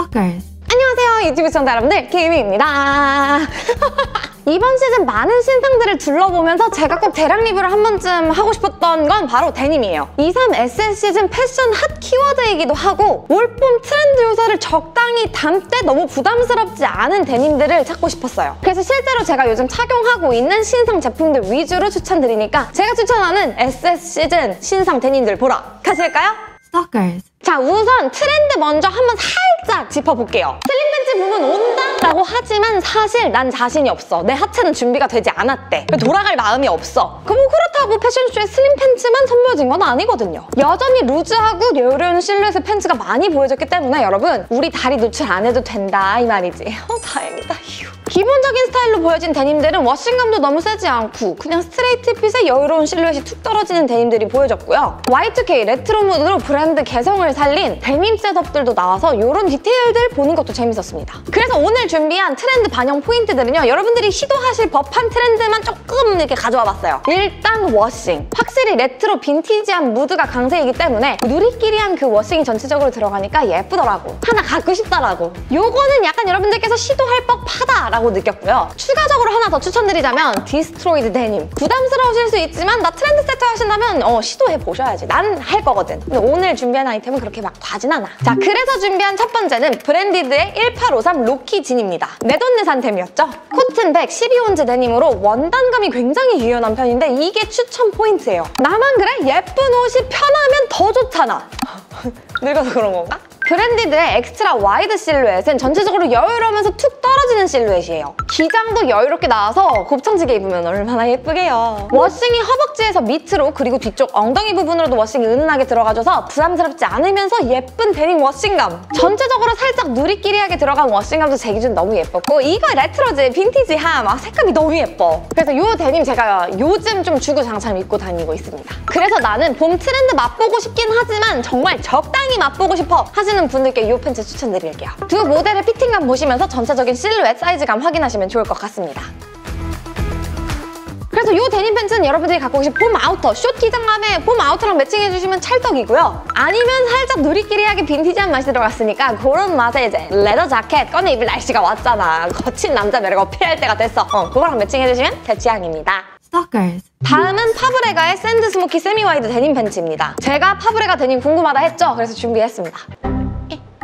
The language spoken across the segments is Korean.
Stalkers. 안녕하세요 유튜브 시청자 여러분들 김희입니다 이번 시즌 많은 신상들을 둘러보면서 제가 꼭 대량 리뷰를 한 번쯤 하고 싶었던 건 바로 데님이에요 23 SS 시즌 패션 핫 키워드이기도 하고 올봄 트렌드 요소를 적당히 담되 너무 부담스럽지 않은 데님들을 찾고 싶었어요 그래서 실제로 제가 요즘 착용하고 있는 신상 제품들 위주로 추천드리니까 제가 추천하는 SS 시즌 신상 데님들 보러 가실까요? Stalkers. 자 우선 트렌드 먼저 한번 살짝 짚어볼게요. 슬림 팬츠 붐 온다? 라고 하지만 사실 난 자신이 없어. 내 하체는 준비가 되지 않았대. 돌아갈 마음이 없어. 그뭐 그렇다고 패션쇼에 슬림 팬츠만 선보여진 건 아니거든요. 여전히 loose하고 여유로운 실루엣의 팬츠가 많이 보여졌기 때문에 여러분 우리 다리 노출 안 해도 된다 이 말이지. 어 다행이다. 휴. 기본적인 스타일로 보여진 데님들은 washing감도 너무 세지 않고 그냥 스트레이트 핏에 여유로운 실루엣이 툭 떨어지는 데님들이 보여졌고요. Y2K 레트로 무드로 브랜드 개성을 살린 데님 setup들도 나와서 이런 디테일들 보는 것도 재밌었습니다. 그래서 오늘 준비한 트렌드 반영 포인트들은요. 여러분들이 시도하실 법한 트렌드만 조금 이렇게 가져와 봤어요. 일단 washing. 확실히 레트로 빈티지한 무드가 강세이기 때문에 누리끼리한 그 washing이 전체적으로 들어가니까 예쁘더라고. 하나 갖고 싶더라고. 요거는 약간 여러분들께서 시도할 법하다라고 느꼈고요. 추가적으로 하나 더 추천드리자면 destroyed 데님. 부담스러우실 수 있지만 나 trend setter 하신다면 어, 시도해 보셔야지. 난 할 거거든. 근데 오늘 준비한 아이템은 그렇게 막 과진 않아. 자, 그래서 준비한 첫 번째는 브랜디드의 1853 로키 진입니다. 내돈내산템이었죠? 코튼백 12온스 데님으로 원단감이 굉장히 유연한 편인데 이게 추천 포인트예요. 나만 그래? 예쁜 옷이 편하면 더 좋잖아. 늙어서 그런 건가? 브랜디드의 extra wide 실루엣은 전체적으로 여유로우면서 툭 떨어지는 실루엣이에요. 기장도 여유롭게 나와서 곱창지게 입으면 얼마나 예쁘게요. washing이 허벅지에서 밑으로 그리고 뒤쪽 엉덩이 부분으로도 washing이 은은하게 들어가줘서 부담스럽지 않으면서 예쁜 데님 washing감. 전체적으로 살짝 누리끼리하게 들어간 washing감도 제 기준 너무 예뻤고 이거 레트로지 빈티지함 아, 색감이 너무 예뻐. 그래서 이 데님 제가 요즘 좀 주구장창 입고 다니고 있습니다. 그래서 나는 봄 트렌드 맛보고 싶긴 하지만 정말 적당히 맛보고 싶어 하시는 분들께 이 팬츠 추천드릴게요. 두 모델의 fitting감 보시면서 전체적인 실루엣, 사이즈감 확인하시면 좋을 것 같습니다. 그래서 이 데님 팬츠는 여러분들이 갖고 계신 봄 outer, short 기장감에 봄 outer랑 matching해주시면 찰떡이고요. 아니면 살짝 누리끼리하게 빈티지한 맛이 들어갔으니까 그런 맛에 이제 leather 자켓 꺼내 입을 날씨가 왔잖아. 거친 남자 매력 어필할 때가 됐어. 어, 그거랑 matching해주시면 제 취향입니다. Stalkers. 다음은 파브레가의 샌드 스모키 semi wide 데님 팬츠입니다. 제가 파브레가 데님 궁금하다 했죠? 그래서 준비했습니다.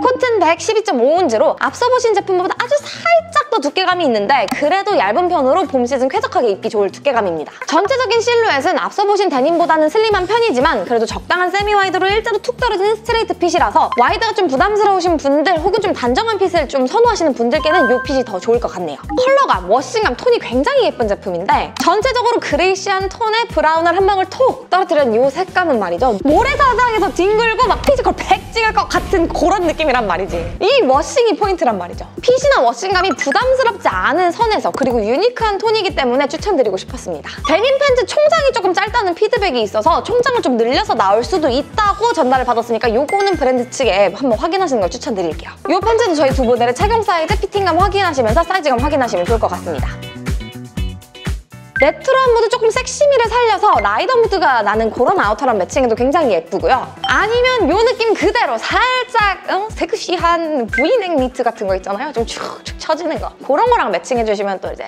코튼 100 12.5온스로 앞서 보신 제품보다 아주 살짝 더 두께감이 있는데 그래도 얇은 편으로 봄 시즌 쾌적하게 입기 좋을 두께감입니다. 전체적인 실루엣은 앞서 보신 데님보다는 slim한 편이지만 그래도 적당한 semi wide로 일자로 툭 떨어지는 스트레이트 fit이라서 wide가 좀 부담스러우신 분들 혹은 좀 단정한 fit을 좀 선호하시는 분들께는 이 핏이 더 좋을 것 같네요. 컬러감, washing감, 톤이 굉장히 예쁜 제품인데 전체적으로 grayish한 톤에 브라운을 한 방울 톡 떨어뜨린 이 색감은 말이죠. 모래사장에서 뒹굴고 막 피지컬 100 찍을 것 같은 그런 느낌이 란 말이지. 이 washing이 포인트란 말이죠. fit이나 washing감이 부담스럽지 않은 선에서 그리고 unique한 톤이기 때문에 추천드리고 싶었습니다. 데님 팬츠 총장이 조금 짧다는 피드백이 있어서 총장을 좀 늘려서 나올 수도 있다고 전달을 받았으니까 요거는 브랜드 측에 한번 확인하시는 걸 추천드릴게요. 이 팬츠도 저희 두 모델의 착용 사이즈, fitting감 확인하시면서 사이즈감 확인하시면 좋을 것 같습니다. 레트로한 무드 조금 섹시미를 살려서 라이더 무드가 나는 그런 아우터랑 매칭해도 굉장히 예쁘고요. 아니면 이 느낌 그대로 살짝 어? 섹시한 브이넥 니트 같은 거 있잖아요. 좀 축축 처지는 거. 그런 거랑 매칭해주시면 또 이제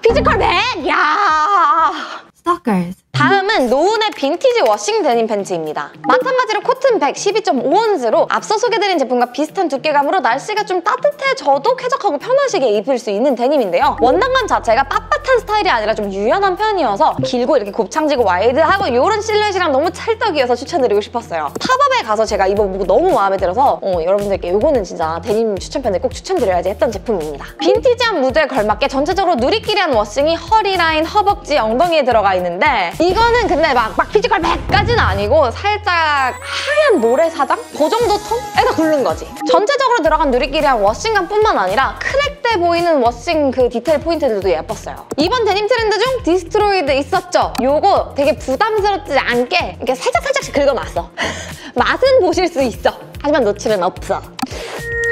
피지컬 max야! Stalkers. 다음은 노은의 빈티지 워싱 데님 팬츠입니다. 마찬가지로 코튼 100 12.5온즈로 앞서 소개드린 제품과 비슷한 두께감으로 날씨가 좀 따뜻해져도 쾌적하고 편하시게 입을 수 있는 데님인데요. 원단감 자체가 빳빳한 스타일이 아니라 좀 유연한 편이어서 길고 이렇게 곱창지고 와이드하고 이런 실루엣이랑 너무 찰떡이어서 추천드리고 싶었어요. 팝업에 가서 제가 입어보고 너무 마음에 들어서 어, 여러분들께 이거는 진짜 데님 추천편에 꼭 추천드려야지 했던 제품입니다. 빈티지한 무드에 걸맞게 전체적으로 누리끼리한 워싱이 허리 라인, 허벅지, 엉덩이에 들어가 있는데 이 거는 근데 막, 막 피지컬 100까지는 아니고 살짝 하얀 모래사장? 그 정도 톤에다 굴른 거지. 전체적으로 들어간 누리끼리한 워싱감 뿐만 아니라 crack돼 보이는 워싱 그 디테일 포인트들도 예뻤어요. 이번 데님 트렌드 중 destroyed 있었죠? 요거 되게 부담스럽지 않게 이렇게 살짝살짝씩 긁어놨어. 맛은 보실 수 있어. 하지만 노출은 없어.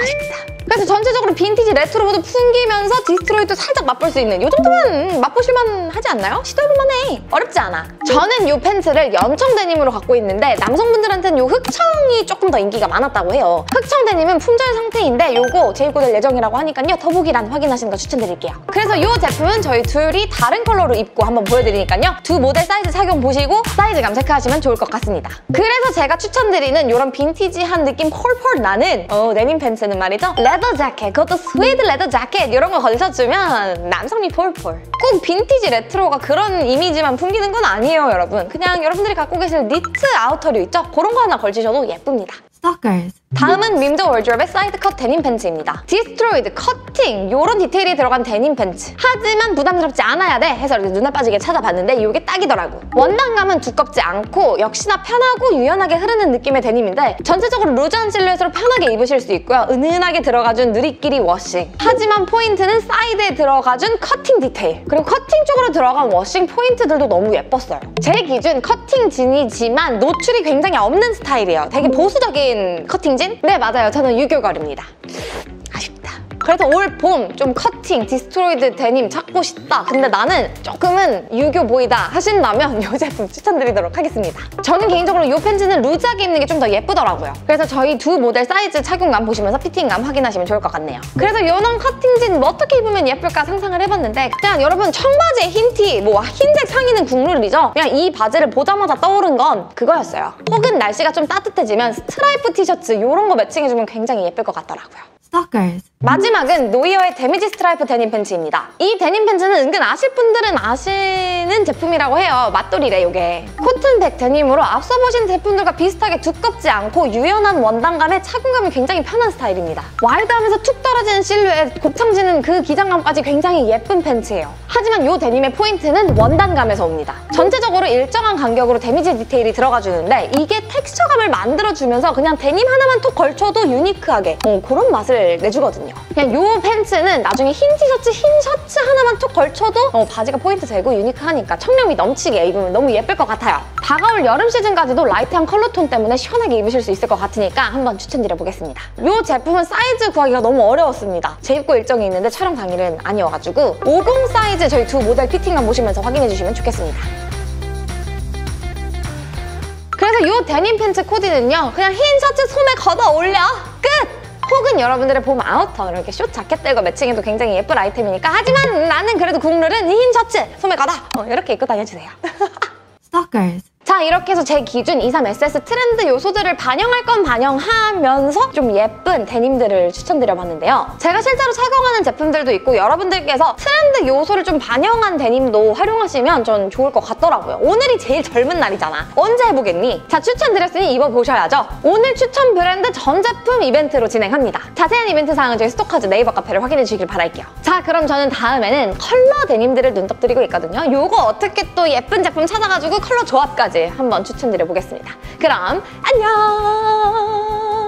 아쉽다. 그래서 전체적으로 빈티지 레트로 무드도 풍기면서 destroyed도 살짝 맛볼 수 있는 이 정도면 맛보실만 하지 않나요? 시도해볼만 해. 어렵지 않아. 저는 이 팬츠를 연청 데님으로 갖고 있는데 남성분들한테는 이 흑청이 조금 더 인기가 많았다고 해요. 흑청 데님은 품절 상태인데 이거 재입고 될 예정이라고 하니까요. 더보기란 확인하시는 거 추천드릴게요. 그래서 이 제품은 저희 둘이 다른 컬러로 입고 한번 보여드리니까요. 두 모델 사이즈 착용 보시고 사이즈감 체크하시면 좋을 것 같습니다. 그래서 제가 추천드리는 이런 빈티지한 느낌 펄펄 나는 어, 데님 팬츠는 말이죠. leather 자켓, 그것도 스웨이드 leather 자켓 이런 거 걸쳐주면 남성미 펄펄. 꼭 빈티지 레트로가 그런 이미지만 풍기는 건 아니에요, 여러분. 그냥 여러분들이 갖고 계실 니트 아우터류 있죠? 그런 거 하나 걸치셔도 예쁩니다. Stalkers. 다음은 밈더워드로브의 side cut 데님 팬츠입니다. destroyed, 커팅 이런 디테일이 들어간 데님 팬츠. 하지만 부담스럽지 않아야 돼 해서 이렇게 눈 빠지게 찾아봤는데 이게 딱이더라고. 원단감은 두껍지 않고 역시나 편하고 유연하게 흐르는 느낌의 데님인데 전체적으로 루즈한 실루엣으로 편하게 입으실 수 있고요. 은은하게 들어가준 누리끼리 워싱. 하지만 포인트는 사이드에 들어가준 커팅 디테일. 그리고 커팅 쪽으로 들어간 워싱 포인트들도 너무 예뻤어요. 제 기준 커팅 진이지만 노출이 굉장히 없는 스타일이에요. 되게 보수적인 커팅 진? 네 맞아요. 저는 유교걸입니다. 그래서 올 봄 좀 커팅, destroyed 데님 찾고 싶다. 근데 나는 조금은 유교 보이다 하신다면 이 제품 추천드리도록 하겠습니다. 저는 개인적으로 이 팬츠는 루즈하게 입는 게 좀 더 예쁘더라고요. 그래서 저희 두 모델 사이즈 착용감 보시면서 피팅감 확인하시면 좋을 것 같네요. 그래서 이런 커팅진 뭐 어떻게 입으면 예쁠까 상상을 해봤는데 그냥 여러분 청바지에 흰 티, 뭐 흰색 상의는 국룰이죠. 그냥 이 바지를 보자마자 떠오른 건 그거였어요. 혹은 날씨가 좀 따뜻해지면 스트라이프 티셔츠 이런 거 매칭해주면 굉장히 예쁠 것 같더라고요. Stalkers. 마지막은 노이어의 데미지 스트라이프 데님 팬츠입니다. 이 데님 팬츠는 은근 아실 분들은 아시는 제품이라고 해요. 맛돌이래, 이게. 코튼 100 데님으로 앞서 보신 제품들과 비슷하게 두껍지 않고 유연한 원단감에 착용감이 굉장히 편한 스타일입니다. 와이드하면서 툭 떨어지는 실루엣, 곱창지는 그 기장감까지 굉장히 예쁜 팬츠예요. 하지만 이 데님의 포인트는 원단감에서 옵니다. 전체적으로 일정한 간격으로 데미지 디테일이 들어가주는데 이게 텍스처감을 만들어주면서 그냥 데님 하나만 톡 걸쳐도 unique하게 어, 그런 맛을 내주거든요. 그냥 이 팬츠는 나중에 흰 티셔츠, 흰 셔츠 하나만 톡 걸쳐도 어, 바지가 포인트 되고 unique하니까 청량미 넘치게 입으면 너무 예쁠 것 같아요. 다가올 여름 시즌까지도 light한 컬러톤 때문에 시원하게 입으실 수 있을 것 같으니까 한번 추천드려보겠습니다. 이 제품은 사이즈 구하기가 너무 어려웠습니다. 재입고 일정이 있는데 촬영 당일은 아니어가지고 50 사이즈 저희 두 모델 피팅만 보시면서 확인해주시면 좋겠습니다. 그래서 이 데님 팬츠 코디는요 그냥 흰 셔츠 소매 걷어 올려 끝! 혹은 여러분들의 봄 아우터 이렇게 숏 자켓들과 매칭해도 굉장히 예쁜 아이템이니까. 하지만 나는 그래도 국룰은 흰 셔츠 소매 걷어 어, 이렇게 입고 다녀주세요. Stalkers. 자 이렇게 해서 제 기준 23SS 트렌드 요소들을 반영할 건 반영하면서 좀 예쁜 데님들을 추천드려봤는데요. 제가 실제로 착용하는 제품들도 있고 여러분들께서 트렌드 요소를 좀 반영한 데님도 활용하시면 전 좋을 것 같더라고요. 오늘이 제일 젊은 날이잖아. 언제 해보겠니? 자 추천드렸으니 입어보셔야죠. 오늘 추천 브랜드 전 제품 이벤트로 진행합니다. 자세한 이벤트 사항은 저희 스토커즈 네이버 카페를 확인해 주시길 바랄게요. 자 그럼 저는 다음에는 컬러 데님들을 눈독 들이고 있거든요. 요거 어떻게 또 예쁜 제품 찾아가지고 컬러 조합까지 한번 추천드려 보겠습니다. 그럼 안녕!